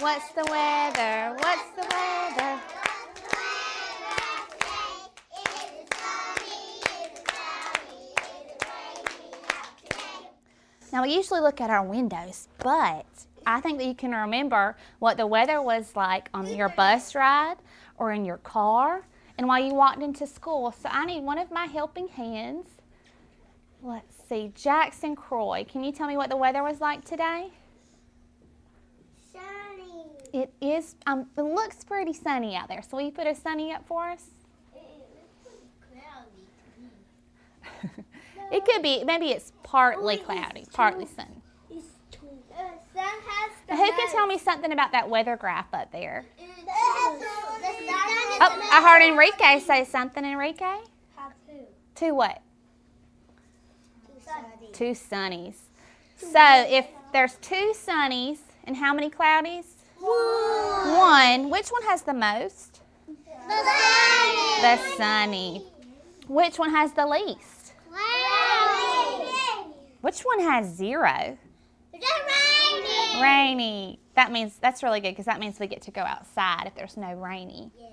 What's the weather? What's the weather? Now, we usually look at our windows, but I think that you can remember what the weather was like on your bus ride or in your car and while you walked into school. So, I need one of my helping hands. Let's see, Jackson Croy. Can you tell me what the weather was like today? Sunny. It is, um, it looks pretty sunny out there. So, will you put a sunny up for us? It could be, maybe it's partly Oh, cloudy, too. partly sunny. It's. The sun Who can tell me something about that weather graph up there? The sun is Oh, I heard Enrique say something, Enrique. Have two. Two what? Two sunnies. So if there's two sunnies and how many cloudies? One. Which one has the most? The sunny. The sunny. Which one has the least? Cloudy. Which one has zero? The rainy. Rainy. That means that's really good because that means we get to go outside if there's no rainy. Yeah.